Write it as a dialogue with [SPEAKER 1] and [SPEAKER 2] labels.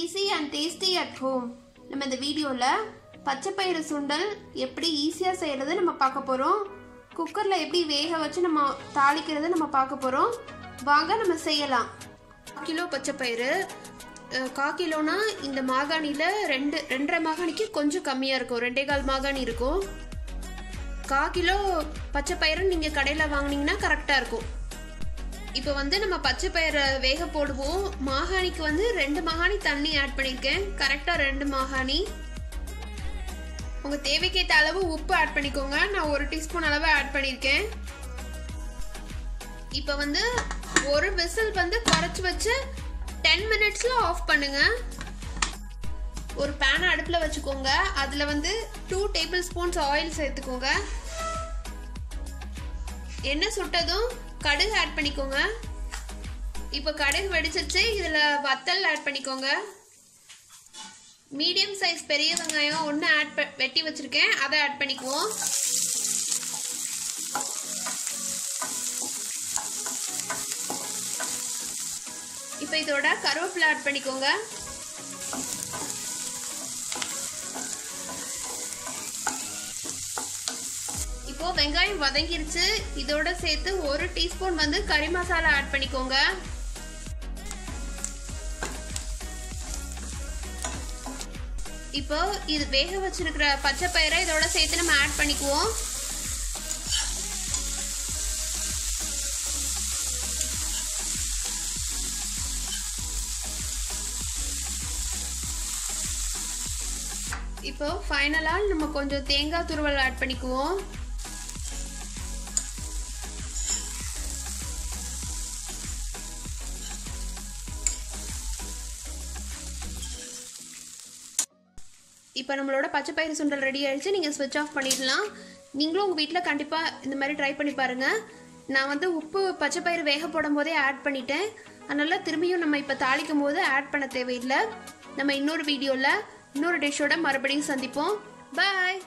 [SPEAKER 1] Easy and tasty at home நம்ம இந்த வீடியோவில் பச்சைப்பயிறு சுண்டல் எப்படி ஈஸியாக செய்கிறது நம்ம பார்க்க போகிறோம் குக்கரில் எப்படி வேக வச்சு நம்ம தாளிக்கிறது நம்ம பார்க்க போகிறோம் வாங்க நம்ம செய்யலாம். கிலோ பச்சைப்பயிறு பயிறு. கா கிலோனா இந்த மாகாணியில் ரெண்டு ரெண்டரை மாகாணிக்கு கொஞ்சம் கம்மியாக இருக்கும். ரெண்டே கால் மாகாணி இருக்கும். கா கிலோ பச்சைப்பயிறு நீங்கள் கடையில் வாங்கினீங்கன்னா கரெக்டாக இருக்கும். இப்போ வந்து நம்ம பச்சை பயிரை வேக போடுவோம். மாகாணிக்கு வந்து ரெண்டு மாகாணி தண்ணி ஆட் பண்ணியிருக்கேன் கரெக்டாக ரெண்டு மாகாணி. உங்கள் தேவைக்கேற்ற அளவு உப்பு ஆட் பண்ணிக்கோங்க. நான் ஒரு டீஸ்பூன் அளவு ஆட் பண்ணியிருக்கேன் இப்போ வந்து ஒரு விசில் வந்து குறைச்சி வச்சு டென் மினிட்ஸில் ஆஃப் பண்ணுங்க. ஒரு பேனை அடுப்பில் வச்சுக்கோங்க. அதில் வந்து டூ டேபிள் ஸ்பூன்ஸ் ஆயில் சேர்த்துக்கோங்க. எண்ணெய் சுட்டதும் கடுகு ஆட் பண்ணிக்கோங்க. இப்போ கடுகு வெடிச்சிருச்சு. இதில் வத்தல் ஆட் பண்ணிக்கோங்க. மீடியம் சைஸ் பெரிய வெங்காயம் ஒன்று ஆட் வெட்டி வச்சுருக்கேன். அதை ஆட் பண்ணிக்குவோம். இப்போ இதோட கருவேப்பிலை ஆட் பண்ணிக்கோங்க. இப்போ வெங்காயம் வதங்கிருச்சு. இதோட சேர்த்து ஒரு டீஸ்பூன் வந்து கறி மசாலா ஆட் பண்ணிக்கோங்க. இப்போ இது வேக வச்சிருக்கிற பச்சை பயிரை இதோட சேர்த்து நம்ம ஆட் பண்ணிக்குவோம். இப்போ ஃபைனலாக நம்ம கொஞ்சம் தேங்காய் துருவல் ஆட் பண்ணிக்குவோம். இப்போ நம்மளோட பச்சை பயிறு சுண்டல் ரெடி ஆயிடுச்சு. நீங்கள் ஸ்விட்ச் ஆஃப் பண்ணிடலாம். நீங்களும் உங்கள் வீட்டில் கண்டிப்பாக இந்த மாதிரி ட்ரை பண்ணி பாருங்கள் நான் வந்து உப்பு பச்சை பயிறு வேக போடும் போதே ஆட் பண்ணிட்டேன். அதனால் திரும்பியும் நம்ம இப்போ தாளிக்கும் போது ஆட் பண்ண தேவையில்லை. நம்ம இன்னொரு வீடியோவில் இன்னொரு டிஷ்ஷோட மறுபடியும் சந்திப்போம். பாய்